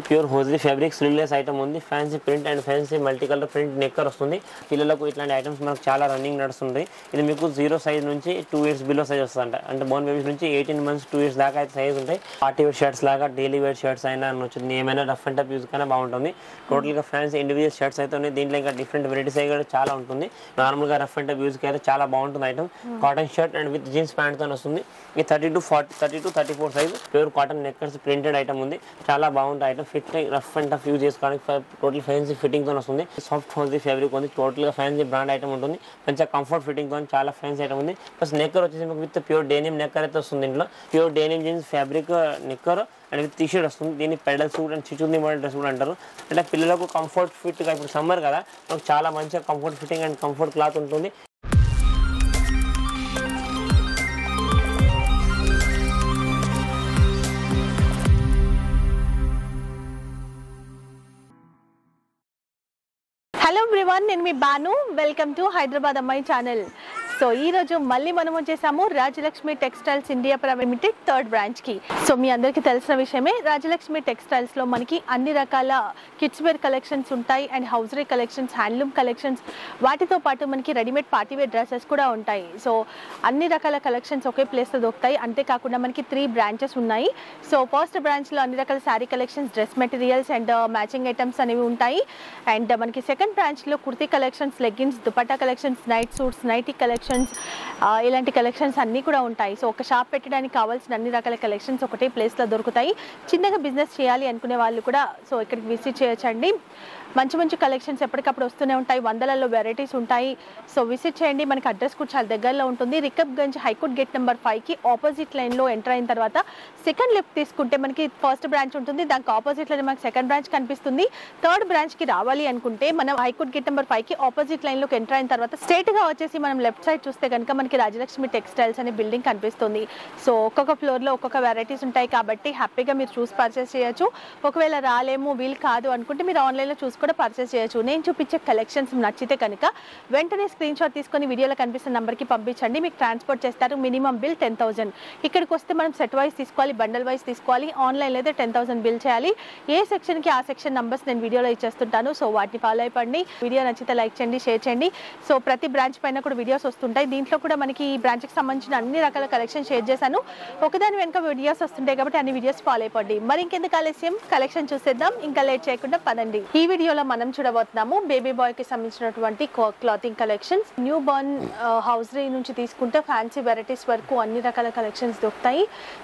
Pure hosiery fabric sleeveless item ఉంది. Fancy print and fancy multi colour print knicker వస్తుంది. పిల్లలకు ఇట్లాంటి items మనకు చాలా రన్నింగ్ నడుస్తుంది. ఇది మీకు జీరో సైజ్ నుంచి టూ ఇయర్స్ బిలో సైజ్ వస్తుంది అంటే బోన్ బేబీస్ నుంచి ఎయిటీన్ మంత్స్ టూ ఇయర్స్ దాకా అయితే సైజ్ ఉంటాయి. పార్టీ వేర్ షర్ట్స్ లాగా డైలీ వేర్ షర్ట్స్ అయినా వచ్చింది ఏమైనా రఫ్ అండ్ టఫ్ యూజ్ కన్నా బాగుంటుంది. టోటల్గా ఫ్యాన్సీ ఇండివిజువల్ షర్ట్స్ అయితే ఉన్నాయి. దీంట్లో ఇంకా డిఫరెంట్ వెరైటీస్ అయితే చాలా ఉంటుంది. నార్మల్గా రఫ్ అండ్ టఫ్ యూజ్కి అయితే చాలా బాగుంటుంది item cotton shirt and with jeans ప్యాంట్తో వస్తుంది. ఈ thirty to forty thirty to thirty four size pure cotton knickers printed item ఉంది. చాలా బాగుంటుంది item fit rough and tough use చేసుకోవడానికి టోటల్ ఫ్యాన్సీ ఫిట్టింగ్తో వస్తుంది. సాఫ్ట్ హోల్సీ ఫ్యాబ్రిక్ ఉంది. టోటల్గా ఫ్యాన్సీ బ్రాండ్ ఐటమ్ ఉంటుంది. మంచిగా కంఫర్ట్ ఫిట్టింగ్తో చాలా ఫ్యాన్సీ ఐటమ్ ఉంది. ప్లస్ నెక్కర్ వచ్చేసి మీకు విత్ ప్యూర్ డేనియం నెక్కర్ అయితే వస్తుంది ఇంట్లో. Pure denim jeans fabric knicker and with T shirt వస్తుంది. దీన్ని పెడల్ సూట్ అండ్ చిచుంది మోడల్ డ్రెస్ కూడా అంటారు. అంటే పిల్లలకు కంఫర్ట్ ఫిట్గా ఇప్పుడు సమ్మర్ కదా. మనకు చాలా మంచిగా comfort fitting and comfort cloth ఉంటుంది. హలో ఎవ్రీవన్ నేను మీ Banu. Welcome to Hyderabad Ammayi channel so ఈ రోజు మళ్ళీ మనం వచ్చేసాము Rajalakshmi textiles India private limited third బ్రాంచ్కి సో మీ అందరికీ తెలిసిన విషయమే రాజలక్ష్మి టెక్స్టైల్స్లో మనకి అన్ని రకాల కిడ్స్ వేర్ కలెక్షన్స్ ఉంటాయి and house wear collections handloom collections. వాటితో పాటు మనకి రెడీమేడ్ పార్టీ వేర్ డ్రెస్సెస్ కూడా ఉంటాయి. సో అన్ని రకాల కలెక్షన్స్ ఒకే ప్లేస్లో దొరుకుతాయి. అంతేకాకుండా మనకి త్రీ బ్రాంచెస్ ఉన్నాయి. సో ఫస్ట్ బ్రాంచ్లో అన్ని రకాల sari collections dress materials and matching items అనేవి ఉంటాయి. అండ్ మనకి సెకండ్ బ్రాంచ్లో kurti collections leggings dupatta collections night suits nighty collections ఇలాంటి కలెక్షన్స్ అన్నీ కూడా ఉంటాయి. సో ఒక షాప్ పెట్టడానికి కావాల్సిన అన్ని రకాల కలెక్షన్స్ ఒకటే ప్లేస్లో దొరుకుతాయి. చిన్నగా బిజినెస్ చేయాలి అనుకునే వాళ్ళు కూడా సో ఇక్కడికి విజిట్ చేయొచ్చండి. మంచి మంచి కలెక్షన్స్ ఎప్పటికప్పుడు వస్తూనే ఉంటాయి. వందలలో వెరైటీస్ ఉంటాయి. సో విజిట్ చేయండి. మనకి అడ్రస్ కూడా చాలా దగ్గరలో ఉంటుంది. Rikabganj high court gate number ఫైవ్కి ఆపోజిట్ లైన్లో ఎంటర్ అయిన తర్వాత సెకండ్ లెఫ్ట్ తీసుకుంటే మనకి ఫస్ట్ బ్రాంచ్ ఉంటుంది. దానికి ఆపోజిట్లోనే మనకి సెకండ్ బ్రాంచ్ కనిపిస్తుంది. థర్డ్ బ్రాంచ్కి రావాలి అనుకుంటే మనం హైకోర్ట్ గేట్ నెంబర్ ఫైవ్కి ఆపోజిట్ లైన్లోకి ఎంటర్ అయిన తర్వాత స్ట్రేట్గా వచ్చేసి మనం లెఫ్ట్ సైడ్ చూస్తే కనుక మనకి రాజలక్ష్మి టెక్స్టైల్స్ అనే బిల్డింగ్ కనిపిస్తుంది. సో ఒక్కొక్క ఫ్లోర్లో ఒక్కొక్క వెరైటీస్ ఉంటాయి. కాబట్టి హ్యాపీగా మీరు చూసి పర్చేస్ చేయొచ్చు. ఒకవేళ రాలేము వీలు కాదు అనుకుంటే మీరు ఆన్లైన్లో చూసుకుంటారు కూడా పర్చేస్ చేయొచ్చు. నేను చూపించే కలెక్షన్స్ నచ్చితే కనుక వెంటనే స్క్రీన్ షాట్ తీసుకొని వీడియోలో కనిపిస్తున్న నెంబర్కి పంపించండి. మీకు ట్రాన్స్పోర్ట్ చేస్తారు. మినిమం బిల్ టెన్ థౌసండ్ ఇక్కడికి వస్తే మనం సెట్ వైజ్ తీసుకోవాలి బండల్ వైజ్ తీసుకోవాలి ఆన్లైన్లో అయితే టెన్ థౌసండ్ బిల్ చేయాలి. ఏ సెక్షన్కి ఆ సెక్షన్ నెంబర్స్ నేను వీడియోలో ఇచ్చేస్తుంటాను. సో వాటిని ఫాలో అయిపోండి. వీడియో నచ్చితే లైక్ చేయండి షేర్ చేయండి. సో ప్రతి బ్రాంచ్ పైన కూడా వీడియోస్ వస్తుంటాయి. దీంట్లో కూడా మనకి ఈ బ్రాంచ్కి సంబంధించిన అన్ని రకాల కలెక్షన్ షేర్ చేశాను. ఒకదాని వెనుక వీడియోస్ వస్తుంటాయి కాబట్టి అన్ని వీడియోస్ ఫాలో అయిపోండి. మరి ఇంకెందుకు ఆలస్యం? కలెక్షన్ చూసేద్దాం. ఇంకా లేట్ చేయకుండా పదండి. ఈ వీడియో వీడియోలో మనం చూడబోతున్నాము బేబీ బాయ్కి సంబంధించినటువంటి clothing collections new born hosiery నుంచి తీసుకుంటే ఫ్యాన్సీ వెరైటీస్ వరకు అన్ని రకాల కలెక్షన్స్ దొరుకుతాయి.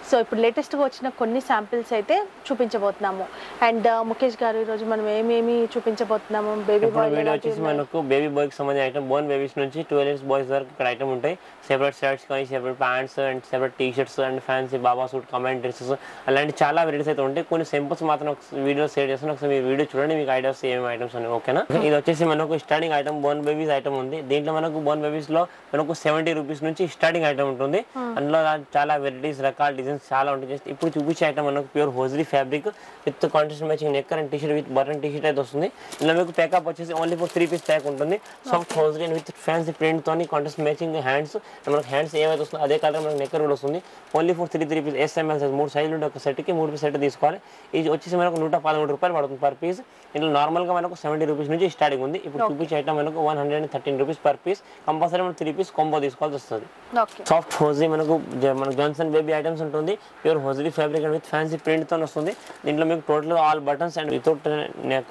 సో ఇప్పుడు లేటెస్ట్గా వచ్చిన కొన్ని శాంపిల్స్ అయితే చూపించబోతున్నాము. అండ్ ముఖేష్ గారు ఈరోజు మనం ఏమేమి చూపించబోతున్నాము? బేబీ బాయ్ వచ్చేసి మనకు బేబీ బాయ్కి సంబంధించిన ఐటమ్ బోన్ బేబీస్ నుంచి ట్వెల్వ్ ఇయర్స్ బాయ్స్ వరకు ఇక్కడ ఐటమ్ ఉంటాయి. సెపరేట్ షర్ట్స్ కానీ separate pants and separate T shirts and fancy baba suit comment dresses అలాంటి చాలా వెరైటీస్ అయితే ఉంటాయి. కొన్ని సింపుల్స్ మాత్రం వీడియో షేర్ చేస్తాను. ఒకసారి మీ వీడియో చూడండి మీకు ఐడియాస్ ఏమేమి ఐటమ్స్ అని ఓకేనా ఇది వచ్చేసి మనకు starting item born babies item ఉంది. దీంట్లో మనకు బోన్ బేబీస్లో మనకు సెవెంటీ రూపీస్ నుంచి స్టార్టింగ్ ఐటమ్ ఉంటుంది. అందులో చాలా వెరైటీస్ రకాల డిజైన్స్ చాలా ఉంటాయి. జస్ట్ ఇప్పుడు చూపించే ఐటమ్ మనకు pure hosiery fabric with contrast matching knicker and T shirt with button T shirt అయితే వస్తుంది. ఇందులో మీకు ప్యాకప్ వచ్చేసి only for three piece pack ఉంటుంది. Soft hosiery and with fancy print తోని కాంట్రాస్ట్ మ్యాచింగ్ హ్యాండ్స్ మనకు హ్యాండ్స్ ఏవైతే వస్తుందో అదే కలర్ మనకు నెక్కర్ కూడా వస్తుంది. Only for three three piece SML size మూడు సైజులు ఉంటే ఒక సెట్కి మూడు పీస్ సెట్ తీసుకోవాలి. ఇది వచ్చేసి మనకు నూట పదమూడు రూపాయలు పడుతుంది పర్ పీస్ ఇందులో నార్మల్గా మనకు సెవెంటీ రూపీస్ నుంచి స్టార్టింగ్ ఉంది. ఇప్పుడు చూపించే ఐటమ్ మనకు one hundred and thirteen rupees per piece compulsory మనం త్రీ పీస్ కాంబో తీసుకోవాల్సి వస్తుంది. ఓకే సాఫ్ట్ హోజీ మనకు జ- మనకు జాన్సన్ బేబీ ఐటమ్స్ ఉంటుంది. Pure hosiery fabric and with fancy ప్రింట్తో వస్తుంది. దీంట్లో మీకు total all buttons and without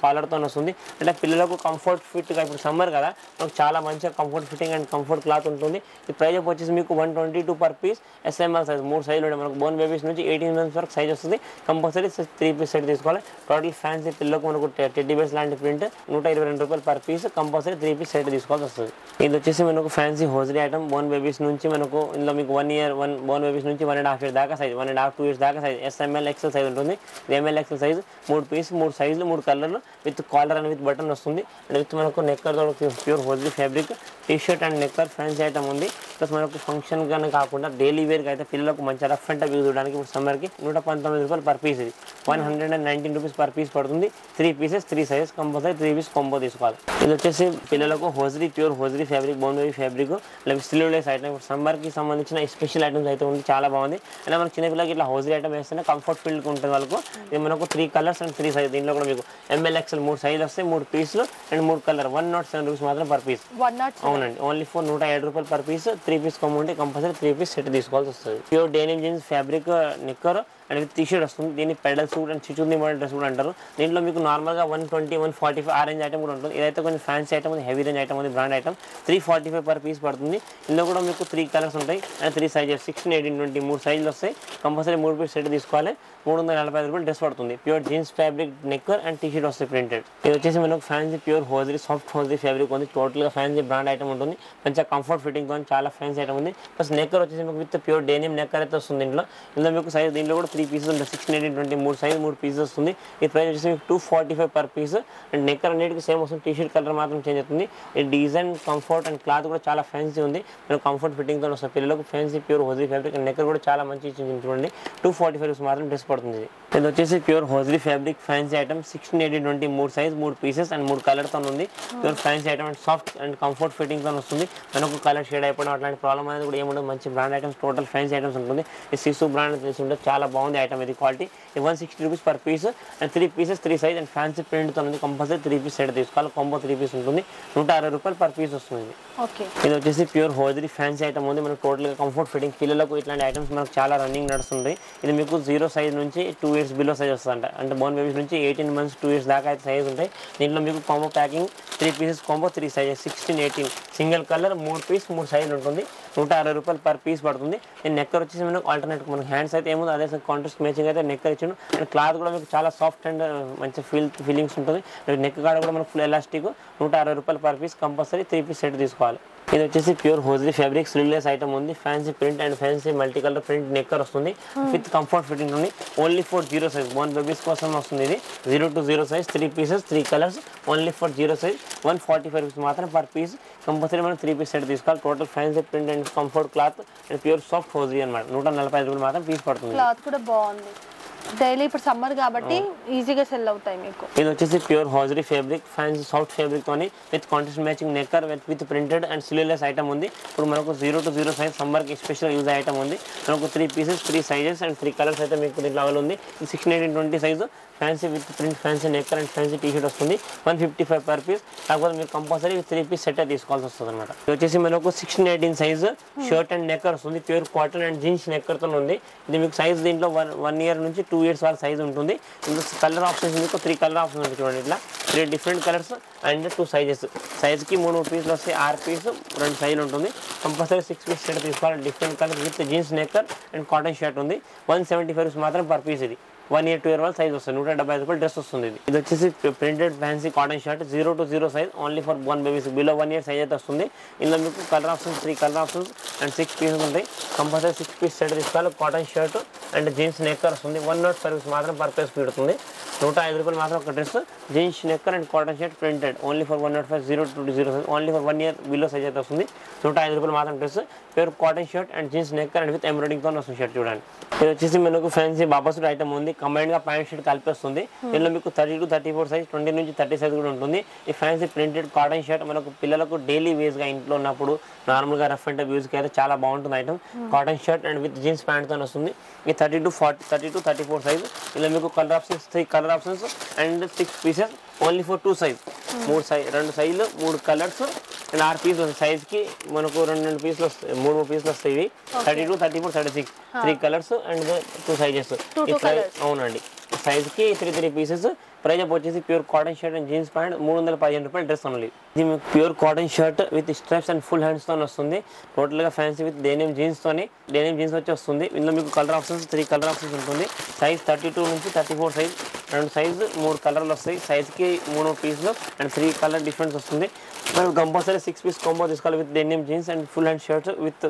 కాలర్తో వస్తుంది. అంటే పిల్లలకు కంఫర్ట్ ఫిట్గా ఇప్పుడు సమ్మర్ కదా మనకు చాలా మంచిగా comfort fitting and comfort cloth ఉంటుంది. ఈ ప్రైస్ వచ్చేసి మీకు one twenty two per piece SML size మూడు సైజులు ఉంటాయి మనకు బోన్ బేబీస్ నుంచి ఎయిటీన్ మంత్స్ వరకు సైజ్ వస్తుంది. కంపల్సరీ త్రీ పీస్ సెట్ తీసుకోవాలి. టోటల్ ఫ్యాన్సీ పిల్లలకు మనకు టెడ్డీ బేస్ లాంటి ప్రింట్ నూట ఇరవై రెండు రూపాయలు per piece. Compulsory three piece set తీసుకోవాల్సి వస్తుంది. ఇది వచ్చేసి మనకు fancy hosiery item born babies నుంచి మనకు ఇందులో మీకు one year one born babies నుంచి వన్ అండ్ హాఫ్ ఇయర్ దాకా size one and half two years దాకా సైజ్ ఎస్ఎంఎల్ ఎక్సెల్ సైజ్ ఉంటుంది. ఎంఎల్ ఎక్సెల్ సైజ్ మూడు పీస్ మూడు సైజులు మూడు కలర్లు with collar and with button వస్తుంది. అండ్ విత్ మనకు knicker pure hosiery fabric T shirt and knicker fancy item ఉంది. ప్లస్ మనకు ఫంక్షన్ కానీ కాకుండా డైలీ వేర్కి అయితే పిల్లలకు మంచి రఫ్ అండ్ టఫ్ యూజ్ చూడడానికి ఇప్పుడు సమ్మర్కి నూట పంతొమ్మిది రూపాయలు పర్ పీస్ ఇది. One hundred and nineteen rupees per piece పడుతుంది. Three pieces three sizes compulsory three piece combo తీసుకోవాలి. ఇది వచ్చేసి పిల్లలకు hosiery pure hosiery fabric boundary fabric లేకపోతే స్లీవ్లెస్ ఐటమ్ ఇప్పుడు సమ్మర్కి సంబంధించిన స్పెషల్ ఐటమ్స్ అయితే ఉంది. చాలా బాగుంది. అయినా మనకి చిన్నపిల్లలకి ఇట్లా హోజరీ ఐటమ్ వేస్తేనే కంఫర్ట్ ఫీల్ ఉంటుంది వాళ్ళకు. ఇది మనకు three colours and three size దీంట్లో కూడా మీకు ఎంఎల్ఎక్స్ మూడు సైజ్ వస్తాయి. మూడు పీసులు అండ్ మూడు colour one nought seven rupees మాత్రం పర్ పీస్ వన్ నాట్ అవునండి. ఓన్లీ ఫోర్ నూట ఏడు రూపాయలు పర్ పీస్ త్రీ పీస్ కొమ్మ ఉంటే కంపల్సరీ త్రీ పీస్ సెట్ తీసుకోవాల్సి వస్తుంది. Pure denim jeans fabric knicker and with T shirt వస్తుంది. దీన్ని పెడల్ సూట్ అండ్ చిచుంది మోడల్ డ్రెస్ కూడా అంటారు. దీంట్లో మీకు నార్మల్గా one twenty one forty five ఆ రేంజ్ ఐటమ్ కూడా ఉంటుంది. ఇదైతే కొంచెం ఫ్యాన్సీ ఐటమ్ ఉంది హెవీ రేంజ్ ఐటమ్ ఉంది brand item three forty five per piece పడుతుంది. ఇందులో కూడా మీకు త్రీ కలర్స్ ఉంటాయి. And three sizes sixteen eighteen twenty మూడు సైజులు వస్తాయి. కంపల్సరీ మూడు పీస్ సెట్ తీసుకోవాలి. మూడు వందల నలభై ఐదు రూపాయలు డ్రెస్ పడుతుంది. Pure jeans fabric knicker and T shirt వస్తాయి ప్రింటెడ్ ఇది వచ్చేసి మనకు fancy pure hosiery soft hosiery fabric ఉంది. టోటల్గా ఫ్యాన్సీ బ్రాండ్ ఐటమ్ ఉంటుంది. మంచిగా కంఫర్ట్ ఫిట్టింగ్తో చాలా ఫ్యాన్సీ ఐటమ్ ఉంది. ప్లస్ నెక్కర్ వచ్చేసి మీకు విత్ ప్యూర్ డేనియం నెక్కర్ అయితే వస్తుంది ఇంట్లో. ఇందులో మీకు సైజ్ దీంట్లో కూడా త్రీ పీసెస్ ఉంటాయి. సిక్స్టీన్ ఎయిటీన్ ట్వంటీ మూడు సైజ్ మూడు పీసెస్ వస్తుంది. ఈ ప్రైస్ వచ్చేసి మీకు two forty five per piece and knicker అన్నిటికీ సేమ్ వస్తుంది. టీ షర్ట్ కలర్ మాత్రం చేంజ్ అవుతుంది. ఈ డిజైన్ కంఫర్ట్ అండ్ క్లాత్ కూడా చాలా ఫ్యాన్సీ ఉంది. మనకు కంఫర్ట్ ఫిట్టింగ్తో వస్తుంది. పిల్లలకు fancy pure hosiery fabric and knicker కూడా చాలా మంచి చూడండి. టూ ఫార్టీ ఫైవ్ మాత్రం డ్రెస్ పడుతుంది. ఇది ఇది వచ్చేసి pure hosiery fabric fancy item sixteen eighteen twenty మూడు సైజ్ మూడు పీసెస్ అండ్ మూడు కలర్తో ఉంది. Pure fancy item and soft and comfort ఫిట్టింగ్తో వస్తుంది. మనకు కలర్ షేడ్ అయిపోవడం అట్లాంటి ప్రాబ్లం అనేది కూడా ఏముండదు. మంచి brand items total fancy items ఉంటుంది. ఈ సిసు బ్రాండ్ తెలిసి ఉంటుంది చాలా బాగుంది ఐటమ్ ఇది క్వాలిటీ ఇది one sixty rupees per piece and three pieces three size and fancy ప్రింట్తో ఉంది. కంపల్సరీ త్రీ పీస్ సెట్ తీసుకోవాలి. కొంబో త్రీ పీస్ ఉంటుంది. నూట అరవై రూపాయలు పర్ పీస్ వస్తుంది ఇది. ఓకే ఇది వచ్చేసి ప్యూర్ హోజరీ ఫ్యాన్సీ ఐటమ్ ఉంది. మనకు టోటల్గా కంఫర్ట్ ఫిట్టింగ్ పిల్లలకు ఇట్లాంటి ఐటమ్స్ మనకు చాలా రన్నింగ్ నడుస్తుంది. ఇది మీకు జీరో సైజ్ నుంచి టూ ఇయర్స్ బిలో సైజ్ వస్తుందంట. అంటే బోన్ బేబీస్ నుంచి ఎయిటీన్ మంత్స్ టూ ఇయర్స్ దాకా అయితే సైజ్ ఉంటాయి. దీంట్లో మీకు combo packing three pieces combo three sizes sixteen eighteen single colour మూడు పీస్ మూడు సైజులు ఉంటుంది. నూట అరవై రూపాయలు పర్ పీస్ పడుతుంది. నేను నెక్కర్ వచ్చేసి మనకు ఆల్టర్నేట్ మనకి హ్యాండ్స్ అయితే ఏముంది అదే కాంట్రాస్ట్ మ్యాచింగ్ అయితే నెక్కర్ ఇచ్చిండు. అండ్ క్లాత్ కూడా మీకు చాలా సాఫ్ట్ అండ్ uh, మంచి ఫీల్ ఫీలింగ్స్ ఉంటుంది. నెక్ కాడ కూడా మనకు ఫుల్ ఎలాస్టిక్ నూట అరవై రూపాయలు per piece compulsory three piece set తీసుకోవాలి. ఇది వచ్చేసి pure hosiery fabric sleeveless item ఉంది. Fancy print and fancy multi colour print knicker వస్తుంది విత్ కంఫర్ట్ ఫిట్టింగ్ ఉంది. Only for zero size one babies కోసం వస్తుంది ఇది. Zero to zero size three pieces three colours only for zero size one forty five rupees మాత్రం per piece compulsory మనం three piece set తీసుకోవాలి. Total fancy print and comfort cloth and pure soft hosiery అనమాట నూట నలభై ఐదు రూపాయలు మాత్రం piece పడుతుంది. క్లాత్ కూడా బాగుంది. డైలీ ఇప్పుడు సమ్మర్ కాబట్టి ఈజీగా సెల్ అవుతాయి మీకు. ఇది వచ్చేసి pure hosiery fabric fancy soft fabric తోని with contrast matching knicker with with printed and sleeveless item ఉంది. ఇప్పుడు మనకు జీరో టు జీరో సైజ్ సమ్మర్కి స్పెషల్ యూజ్ ఐటమ్ ఉంది. మనకు three pieces three sizes and three colours అయితే మీకు దీంట్లో అవైల్ ఉంది. Sixteen eighteen twenty size fancy with print fancy knicker and fancy T shirt వస్తుంది. One fifty five per piece కాకపోతే మీరు కంపల్సరీ త్రీ పీస్ సెట్ తీసుకోవాల్సి వస్తుంది అనమాట ఇది వచ్చేసి మనకు sixteen eighteen size shirt and knicker వస్తుంది. ప్యూర్ కాటన్ అండ్ జీన్స్ నెక్కర్తో ఉంది. ఇది మీకు సైజ్ దీంట్లో వన్ వన్ ఇయర్ నుంచి టూ టూ ఇయర్స్ వరకు సైజ్ ఉంటుంది. ఇంకా కలర్ ఆప్షన్స్ మీకు త్రీ కలర్ ఆప్షన్స్ ఉంటాయి చూడండి ఇట్లా. Three different colours and two sizes సైజ్కి మూడు మూడు పీసులు వస్తాయి ఆరు పీస్ రెండు సైజులు ఉంటుంది. కంపల్సరీ సిక్స్ పీస్ షర్ట్ తీసుకోవాలి different colour with jeans knicker and cotton shirt ఉంది. వన్ సెవెంటీ ఫైవ్ మాత్రం పర్ పీస్ ఇది. వన్ ఇయర్ టూ ఇయర్ వల్ల సైజ్ వస్తుంది. నూట డెబ్బై ఐదు రూపాయలు డ్రెస్ వస్తుంది ఇది. ఇది వచ్చేసి printed fancy cotton shirt zero to zero size only for one babies below one year size అయితే వస్తుంది. ఇందులో మీకు colour options three colour options and six pieces ఉంటాయి. కంపల్సరీ సిక్స్ పీస్ సెట్ తీసుకోవాలి. Cotton shirt and jeans knicker వస్తుంది one nought service మాత్రం purpose పెడుతుంది. నూట ఐదు రూపాయలు మాత్రం ఒక dress jeans knicker and cotton shirt printed. Only for one nought five zero two zero only for one year below size అయితే వస్తుంది. నూట ఐదు రూపాయలు మాత్రం dress pure cotton shirt and jeans knicker and with ఎంబ్రాయిడింగ్తో వస్తుంది షర్ట్ చూడండి ఇది వచ్చేసి మనకు ఫ్యాన్సీ బాబా సూట్ ఐటమ్ ఉంది. కంబైన్డ్గా ప్యాంట్ షర్ట్ కలిపిస్తుంది దీనిలో మీకు thirty to thirty four size twenty నుంచి థర్టీ సైజ్ కూడా ఉంటుంది. ఈ ఫ్యాన్సీ ప్రింటెడ్ కాటన్ షర్ట్ మనకు పిల్లలకు డైలీ వేస్గా ఇంట్లో ఉన్నప్పుడు నార్మల్గా రఫ్ అండ్ యూజ్కి అయితే చాలా బాగుంటుంది item cotton shirt and with jeans ప్యాంట్తో వస్తుంది. ఈ thirty to forty thirty to thirty four size ఇలా మీకు colour options three colour options and six pieces only for two size మూడు సైజ్ రెండు సైజులు మూడు కలర్స్ అండ్ ఆరు పీసులు సైజ్కి మనకు రెండు రెండు పీసులు వస్తాయి. మూడు మూడు పీసులు వస్తాయి. ఇవి thirty two thirty four thirty six three colours and two sizes. అవునండి. సైజ్కి త్రీ త్రీ పీసెస్ ప్రైజ్ వచ్చేసి pure cotton shirt and jeans pant మూడు వందల పదిహేను రూపాయలు డ్రెస్ ఓన్లీ ఇది మీకు pure cotton shirt with stripes and full హ్యాండ్స్తో వస్తుంది. టోటల్గా ఫ్యాన్సీ విత్ డెనిమ్ జీన్స్ తోని డెనిమ్ జీన్స్ వచ్చి వస్తుంది. ఇందులో మీకు colour options three colour options ఉంటుంది. సైజ్ థర్టీ టూ నుంచి థర్టీ ఫోర్ సైజ్ రెండు సైజు మూడు కలర్లు వస్తాయి. సైజుకి మూడు పీసులు అండ్ త్రీ కలర్ డిఫరెన్స్ వస్తుంది. మనం కంపల్సరీ సిక్స్ పీస్ కాంబో తీసుకోవాలి with denim jeans and full hand shirts with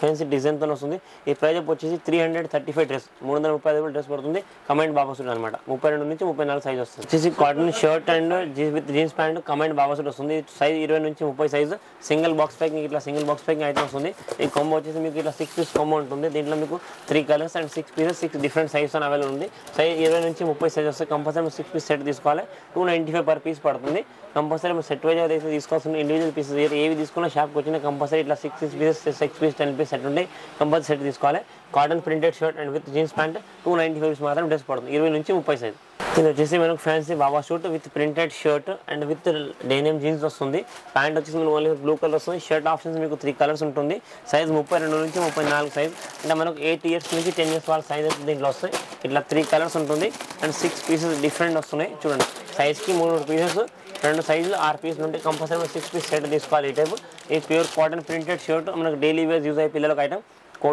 fancy డిజైన్తో వస్తుంది. ఈ ప్రైజ్ వచ్చేసి three hundred thirty five dress మూడు వందల ముప్పై ఐదు డ్రెస్ పడుతుంది. కమెంట్ బాగా వస్తుంది అనమాట ముప్పై రెండు నుంచి ముప్పై నాలుగు సైజ్ వస్తుంది. వచ్చేసి cotton shirt and with jeans pant comment బాగా వస్తుంది. సైజ్ ఇరవై నుంచి ముప్పై సైజ్ సింగిల్ బాక్స్ ప్యాకింగ్ ఇట్లా సింగిల్ బాక్స్ ప్యాకింగ్ అయితే వస్తుంది. ఈ కాంబో వచ్చేసి మీకు ఇట్లా సిక్స్ పీస్ కాంబో ఉంటుంది. దీంట్లో మీకు three colours and six pieces six different size అని అవైలబుల్ ఉంది. సైజ్ ఇరవై నుంచి ముప్పై సైజ్ వస్తే కంపల్సరీ సిక్స్ పీస్ సెట్ తీసుకోవాలి. Two ninety five per piece పడుతుంది. కంపల్సరీ సెట్ వైజ్ అయితే తీసుకోవాల్సిన ఇండివిజువల్ పీసెస్ ఏవి తీసుకున్నా షాప్కి వచ్చినా కంపల్సరీ ఇట్లా six six pieces six piece ten piece set ఉంటాయి కంపల్సరీ సెట్ తీసుకోవాలి. Cotton printed shirt and with jeans pant two ninety five మాత్రం డ్రెస్ పడుతుంది. ఇరవై నుంచి ముప్పై సైజ్ ఇది వచ్చేసి మనకు fancy baba suit with printed shirt and with denim jeans వస్తుంది. ప్యాంట్ వచ్చేసి మనకు ఓన్లీ బ్లూ కలర్ వస్తుంది. షర్ట్ ఆప్షన్స్ మీకు త్రీ కలర్స్ ఉంటుంది. సైజ్ ముప్పై రెండు నుంచి ముప్పై నాలుగు సైజ్ అంటే మనకు ఎయిట్ ఇయర్స్ నుంచి టెన్ ఇయర్స్ వాళ్ళ సైజ్ అయితే దీంట్లో వస్తాయి. ఇట్లా త్రీ కలర్స్ ఉంటుంది. అండ్ సిక్స్ పీసెస్ డిఫరెంట్ వస్తున్నాయి. చూడండి. సైజ్కి మూడు పీసెస్ రెండు సైజులు ఆరు పీస్ ఉంటే కంపల్సరీ సిక్స్ పీస్ సెట్ తీసుకోవాలి ఈ టైప్ ఈ ప్యూర్ కాటన్ ప్రింటెడ్ షర్ట్ మనకు డైలీ వేర్ యూజ్ అయ్యే పిల్లలకు ఐటమ్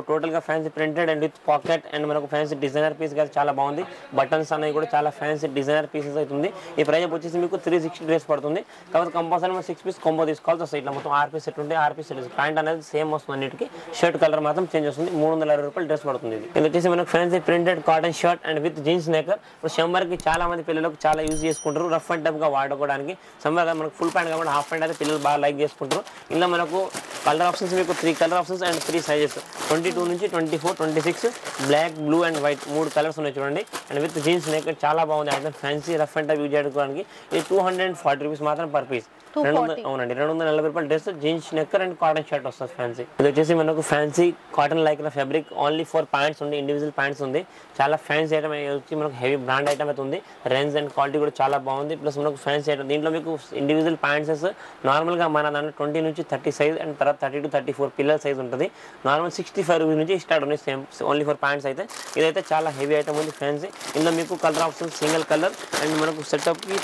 టోటల్గా fancy printed and with pocket and మనకు ఫ్యాన్సీ డిజైనర్ పీస్ కాదు చాలా బాగుంది. బటన్స్ అనేవి కూడా చాలా ఫ్యాన్సీ డిజైనర్ పీసెస్ అవుతుంది ఈ ప్రైస్ వచ్చేసి మీకు త్రీ సిక్స్టీ డ్రెస్ పడుతుంది. కాబట్టి కంపల్సరీ మనం సిక్స్ పీస్ కొంబో తీసుకోవాల్సి వస్తుంది. ఇట్లా మొత్తం ఆర్ పీస్ సెట్ ఉంటే ఆర్ పీస్ సెట్ ప్యాంట్ అనేది సేమ్ వస్తుంది అన్నిటికి. షర్ట్ కలర్ మాత్రం చేంజ్ వస్తుంది. మూడు వందల అరవై రూపాయలు డ్రెస్ పడుతుంది ఇది. ఇది వచ్చేసి మనకు fancy printed cotton shirt and with jeans knicker ఇప్పుడు సమ్మర్కి చాలా మంది పిల్లలకు చాలా యూజ్ చేసుకుంటారు. రఫ్ అండ్ టఫ్గా వాడుకోవడానికి. సమ్మర్ మనకు ఫుల్ ప్యాంట్ కాబట్టి హాఫ్ ప్యాంట్ అయితే పిల్లలు బాగా లైక్ చేసుకుంటారు. ఇలా మనకు కలర్ ఆప్షన్స్ మీకు three colour options and three sizes twenty two నుంచి twenty four twenty six black blue and white మూడు కలర్స్ ఉన్నాయి చూడండి. అండ్ విత్ జీన్స్ నెక్ చాలా బాగుంది. అంటే fancy rough and tough use చేసుకోవడానికి ఇది two hundred and forty rupees మాత్రం పర్ పీస్ అవునండి రెండు వందల నలభై రూపాయలు dress jeans knicker and cotton shirt వస్తుంది ఫ్యాన్సీ. ఇది వచ్చేసి మనకు fancy cotton like fabric only for pants ఉంది ఇండివిజువల్ ప్యాంట్స్ ఉంది. చాలా ఫ్యాన్సీ ఐటమ్ వచ్చి మనకు హెవీ బ్రాండ్ ఐటమ్ అయితే ఉంది. రేంజ్ అండ్ క్వాలిటీ కూడా చాలా బాగుంది. ప్లస్ మనకు ఫ్యాన్సీ ఐటమ్ దీంట్లో మీకు ఇండివిజువల్ ప్యాంట్సెస్ నార్మల్గా మన దాంట్లో ట్వంటీ నుంచి థర్టీ సైజ్ అండ్ తర్వాత థర్టీ టు థర్టీ ఫోర్ పిల్లల సైజ్ ఉంటుంది. నార్మల్ సిక్స్టీ ఫైవ్ రూపీస్ నుంచి స్టార్ట్ ఉంది సేమ్ ఓన్లీ ఫర్ ప్యాంట్స్ అయితే. ఇదైతే చాలా హెవీ ఐటమ్ ఉంది ఫ్యాన్సీ ఇందులో మీకు colour option single colour and మనకు సెటప్కి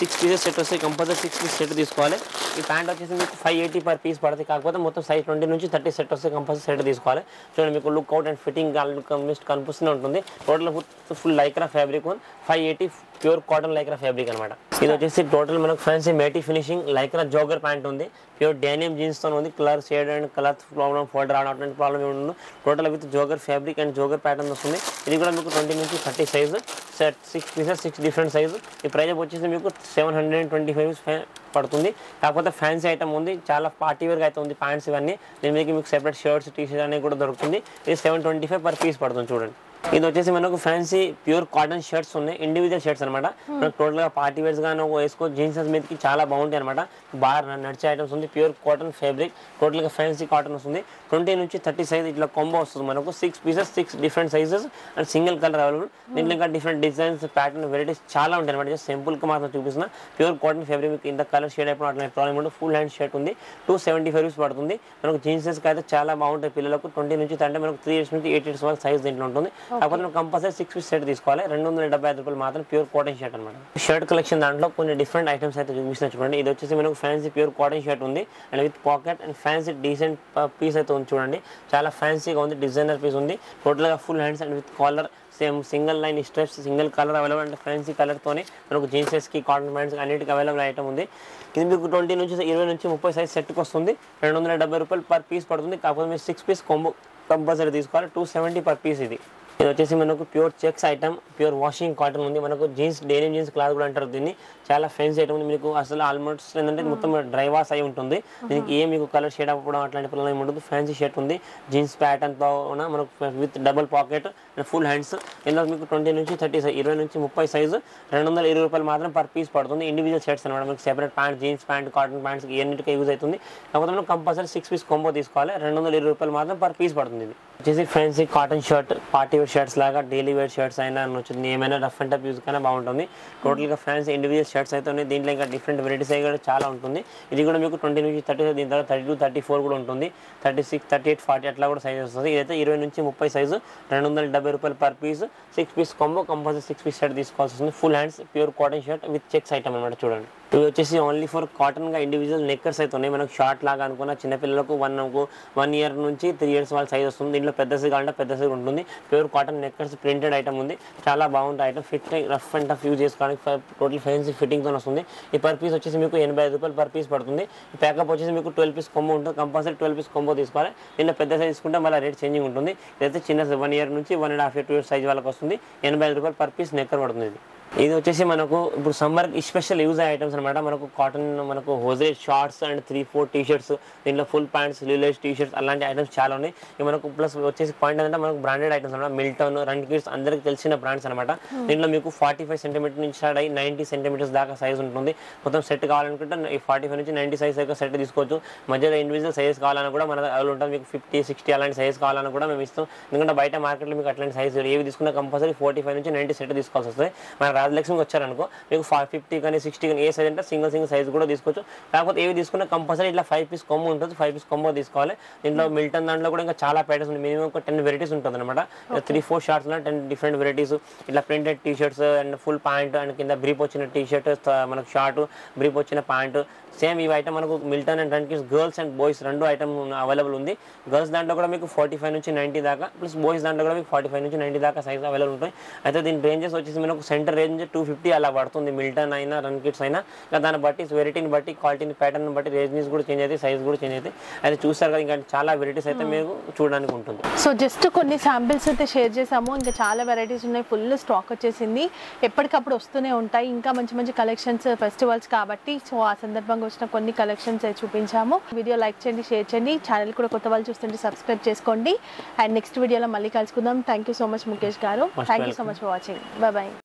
సిక్స్ పీసెస్ సెట్ వస్తాయి కంపల్సరీ సిక్స్ పీస్ సెట్ తీసుకోవాలి. ఈ ప్యాంట్ వచ్చేసి మీకు ఫైవ్ ఎయిటీ పర్ పీస్ పడుతుంది. కాకపోతే మొత్తం సైజ్ ట్వంటీ నుంచి థర్టీ సెట్ వస్తే కంపల్సరీ సెట్ తీసుకోవాలి. చూడండి మీకు లుక్ అవుట్ అండ్ ఫిట్టింగ్ కనిపిస్తూనే ఉంటుంది. Total full Lycra fabric one five eighty pure cotton Lycra fabric అనమాట ఇది వచ్చేసి టోటల్ మనకు fancy matte finishing Lycra jogger pant ఉంది. ప్యూర్ డైనియం జీన్స్తో ఉంది. Colour shade and colour problem folder రావడం ప్రాబ్లం ప్రాబ్లమ్ ఉండదు. Total with jogger fabric and jogger pattern వస్తుంది. ఇది కూడా మీకు ట్వంటీ నుంచి thirty size set six pieces six different size ఈ ప్రైజ్ వచ్చేసి మీకు seven hundred and twenty five పడుతుంది. కాకపోతే ఫ్యాన్సీ ఐటమ్ ఉంది. చాలా పార్టీ వేర్గా అయితే ఉంది ప్యాంట్స్ ఇవన్నీ. దీని మీద మీకు సెపరేట్ షర్ట్స్ టీ షర్ట్ అనేవి కూడా దొరుకుతుంది. ఇది seven twenty five per piece పడుతుంది చూడండి. ఇది వచ్చేసి మనకు ఫ్యాన్సీ ప్యూర్ కాటన్ షర్ట్స్ ఉన్నాయి. ఇండివిజువల్ షర్ట్స్ అనమాట మనకు టోటల్గా పార్టీ వేర్స్ గాను వేసుకో జీన్సెస్ మీదకి చాలా బాగుంటాయి అనమాట బాగా నడిచే ఐటమ్స్ ఉంది. ప్యూర్ కాటన్ ఫ్యాబ్రిక్ టోటల్గా ఫ్యాన్సీ కాటన్ వస్తుంది. ట్వంటీ నుంచి థర్టీ సైజ్ ఇట్లా కొంబో వస్తుంది మనకు. Six pieces six different sizes and single colour available దీంట్లో ఇంకా డిఫరెంట్ డిజైన్స్ ప్యాటర్న్ వెరైటీస్ చాలా ఉంటాయి అనమాట జస్ట్ సింపుల్గా మాత్రం చూపిస్తున్నా. ప్యూర్ కాటన్ ఫ్యాబ్రిక్ ఇంత కలర్ షేడ్ అయిపోయిన అట్లా ప్రాబ్లం ఉండదు. ఫుల్ హ్యాండ్ షర్ట్ ఉంది. టూ సెవెంటీ ఫైవ్ రూపీస్ పడుతుంది. మనకు జీన్సెస్కి అయితే చాలా బాగుంటాయి పిల్లలకు. ట్వంటీ నుంచి అంటే మనకు త్రీ ఇయర్స్ నుంచి ఎయిట్ ఇయర్స్ వరకు సైజ్ దీంట్లో ఉంటుంది. కాకపోతే కంపల్సరీ సిక్స్ పీస్ సెట్ తీసుకోవాలి. రెండు వందల డెబ్బై ఐదు రూపాయలు మాత్రం ప్యూర్ కాటన్ షర్ట్ అనమాట షర్ట్ కలెక్షన్ దాంట్లో కొన్ని డిఫరెంట్ ఐటమ్స్ అయితే చూపిస్తున్నా చూడండి. ఇది వచ్చేసి మనకు ఫ్యాన్సీ ప్యూర్ కాటన్ షర్ట్ ఉంది. And with pocket and fancy decent piece అయితే ఉంది చూడండి. చాలా ఫ్యాన్సీగా ఉంది. డిజైనర్ పీస్ ఉంది. టోటల్గా full hands and with collar same single line stripes single colour available అంటే ఫ్యాన్సీ కలర్తోనే మనకు జీన్సెస్కి కాటన్ ప్యాంట్స్ అన్నిటికి అవైలబుల్ ఐటమ్ ఉంది. ఇది మీకు ట్వంటీ నుంచి ఇరవై నుంచి ముప్పై సైజ్ సెట్కి వస్తుంది. రెండు వందల డెబ్బై రూపాయలు పర్ పీస్ పడుతుంది. కాకపోతే మీరు సిక్స్ పీస్ కొంబో కంపల్సరీ తీసుకోవాలి. టూ సెవెంటీ పర్ పీస్ ఇది. ఇది వచ్చేసి మనకు pure checks item pure washing cotton ఉంది. మనకు జీన్స్ డైనియం జీన్స్ క్లాత్ కూడా అంటారు దీన్ని. చాలా ఫెన్స్ ఐటమ్ ఉంది. మీకు అసలు ఆల్మోస్ట్ ఏంటంటే మొత్తం డ్రై వాష్ అయి ఉంటుంది. దీనికి ఏ మీకు కలర్ షేడ్ అవ్వడం అట్లాంటి పిల్లలు ఏమి ఉంటుంది ఫ్యాన్సీ షర్ట్ ఉంది. జీన్స్ ప్యాటర్న్తో మనకు with double pocket full hands ఇందులో మీకు ట్వంటీ నుంచి థర్టీ ఇరవై నుంచి ముప్పై సైజు రెండు వందల ఇరవై రూపాయలు మాత్రం పర్ పీస్ పడుతుంది. ఇండివిజువల్ షర్ట్స్ అనమాట మీకు separate pant jeans pant cotton pants ఇవన్నిటికీ యూజ్ అవుతుంది. కాకపోతే మనం కంపల్సరీ సిక్స్ పీస్ కొంబో తీసుకోవాలి. రెండు వందల ఇరవై రూపాయలు మాత్రం పర్ పీస్ పడుతుంది ఇది. వచ్చేసి ఈ cotton shirt party wear shirts లాగా డైలీ వేర్ షర్ట్స్ అయినా వచ్చింది ఏమైనా రఫ్ అండ్ టఫ్ యూజ్ కన్నా బాగుంటుంది. టోటల్గా ఫ్రెండ్స్ ఇండివిజువల్ షర్ట్స్ అయితే ఉన్నాయి. దీంట్లో ఇంకా డిఫరెంట్ వెరైటీస్ అయితే చాలా ఉంటుంది. ఇది కూడా మీకు ట్వంటీ నుంచి థర్టీ దీని తర్వాత థర్టీ టూ థర్టీ ఫోర్ కూడా ఉంటుంది. Thirty six thirty eight forty అట్లా కూడా సైజ్ వస్తుంది. ఇదైతే ఇరవై నుంచి ముప్పై సైజు రెండు వందల డెబ్బై రూపాయలు per piece six piece combo compulsory six piece shirt తీసుకోవాల్సి వస్తుంది full hands pure cotton shirt with checks item అనమాట చూడండి ఇవి వచ్చేసి ఓన్లీ ఫర్ కాటన్గా ఇండివిజువల్ నెక్కర్స్ అయితే ఉన్నాయి. మనకు షార్ట్ లాగా అనుకున్న చిన్నపిల్లలకు వన్ వన్ ఇయర్ నుంచి త్రీ ఇయర్స్ వాళ్ళ సైజ్ వస్తుంది. దీంట్లో పెద్ద సైజ్ కావాలంటే పెద్ద సైజ్ ఉంటుంది. Pure cotton knickers printed item ఉంది. చాలా బాగుంటుంది item fit rough and tough use చేసుకోవడానికి టోటల్ ఫ్యాన్సీ ఫిట్టింగ్తో వస్తుంది. ఈ పర్ పీస్ వచ్చేసి మీకు ఎనభై ఐదు రూపాయలు పర్ పీస్ పడుతుంది. ఈ ప్యాకప్ వచ్చేసి మీకు ట్వెల్వ్ పీస్ కొంబో ఉంటుంది. కంపల్సరీ ట్వెల్వ్ పీస్ కొంబో తీసుకోవాలి. దీంట్లో పెద్ద సైజ్ తీసుకుంటే మళ్ళీ రేట్ చేంజింగ్ ఉంటుంది. ఇదైతే చిన్న వన్ ఇయర్ నుంచి one and half year two year size వాళ్ళకి వస్తుంది. ఎనభై ఐదు రూపాయలు పర్ పీస్ నెక్కర్ పడుతుంది ఇది. ఇది వచ్చేసి మనకు ఇప్పుడు సమ్మర్ స్పెషల్ యూజ్ అయ్యే ఐటమ్స్ అనమాట మనకు కాటన్ మనకు Jose shorts and three four T shirts దీంట్లో ఫుల్ ప్యాంట్స్ లిలేజ్ టీ షర్ట్స్ అలాంటి ఐటమ్స్ చాలా ఉన్నాయి. ఇవి మనకు ప్లస్ వచ్చేసి పాయింట్ ఏంటంటే మనకు బ్రాండెడ్ ఐటమ్స్ అనమాట మిల్టన్ రన్ కిడ్స్ అందరికి తెలిసిన బ్రాండ్స్ అనమాట దీంట్లో మీకు ఫార్టీ ఫైవ్ సెంటీమీటర్ నుంచి స్టార్ట్ అయ్యి నైంటీ సెంటీమీటర్స్ దాకా సైజ్ ఉంటుంది. మొత్తం సెట్ కావాలనుకుంటే ఈ ఫార్టీ ఫైవ్ నుంచి నైంటీ సైజ్ దాకా సెట్ తీసుకోవచ్చు. మధ్యలో ఇండివిజువల్ సైజ్ కావాలన్నా కూడా మన అవైలబుల్ ఉంటుంది. మీకు ఫిఫ్టీ సిక్స్టీ అలాంటి సైజ్ కావాలన్నా కూడా మేము ఇస్తాం. ఎందుకంటే బయట మార్కెట్లో మీకు అట్లాంటి సైజ్ ఏవి తీసుకున్నా కంపల్సరీ ఫార్టీ ఫైవ్ నుంచి నైంటీ సెట్ తీసుకోవాల్సి వస్తుంది. మన రాజలక్ష్మికి వచ్చారనుకో మీకు ఫైవ్ ఫిఫ్టీ కానీ సిక్స్టీ కానీ ఏ సైజ్ అంటే సింగిల్ సింగిల్ సైజ్ కూడా తీసుకోవచ్చు. కాకపోతే ఏవి తీసుకున్నా కంపల్సరీ ఇట్లా ఫైవ్ పీస్ కొమ్ము ఉంటుంది. ఫైవ్ పీస్ కొమ్ము తీసుకోవాలి. దీంట్లో మిల్టన్ దాంట్లో కూడా ఇంకా చాలా ప్యాటర్న్స్ ఉన్నాయి. మినిమం ఒక టెన్ వెరైటీస్ ఉంటుంది అనమాట three four shorts ten different varieties ఇట్లా printed T shirts and full pant and కింద బ్రీప్ వచ్చిన టీ షర్ట్ మనకు షార్ట్ బ్రీప్ వచ్చిన ప్యాంట్ సేమ్ ఇవి ఐటమ్ మనకు Milton and run kids girls and boys రెండు ఐటమ్ అవైలబుల్ ఉంది. గర్ల్స్ దాంట్లో కూడా మీకు ఫార్టీ ఫైవ్ నుంచి నైంటీ దాకా ప్లస్ బాయ్స్ దాంట్లో కూడా మీకు ఫార్టీ ఫైవ్ నుంచి నైంటీ దాకా సైజ్ అవైలబుల్ ఉంటాయి. అయితే దీని రేంజెస్ వచ్చేసి మనకు సెంటర్ రేంజ్ టూ ఫిఫ్టీ అలా పడుతుంది. మిల్టన్ అయినా రన్ కిట్స్ అయినా. ఇంకా దాన్ని బట్టి వెరైటీని బట్టి క్వాలిటీని ప్యాటర్న్ బట్టి రేంజెస్ కూడా చేంజ్ అవుతాయి సైజ్ కూడా చేంజ్ అవుతాయి. అయితే చూస్తారు కదా ఇంకా చాలా వెరైటీస్ అయితే మీకు చూడడానికి ఉంటుంది. సో జస్ట్ కొన్ని శాంపిల్స్ అయితే షేర్ చేసాము ఇంకా చాలా వెరైటీస్ ఉన్నాయి. ఫుల్ స్టాక్ వచ్చేసింది. ఎప్పటికప్పుడు వస్తూనే ఉంటాయి. ఇంకా మంచి మంచి కలెక్షన్స్ ఫెస్టివల్స్ కాబట్టి సో ఆ సందర్భంగా వచ్చిన కొన్ని కలెక్షన్స్ చూపించాము. వీడియో లైక్ చేయండి షేర్ చేయండి. ఛానల్ కూడా కొత్త వాళ్ళు చూస్తుంటే సబ్స్క్రైబ్ చేసుకోండి. అండ్ నెక్స్ట్ వీడియోలో మళ్ళీ కలుసుకుందాం. Thank you so much Mukesh గారు. Thank you so. Much for watching bye bye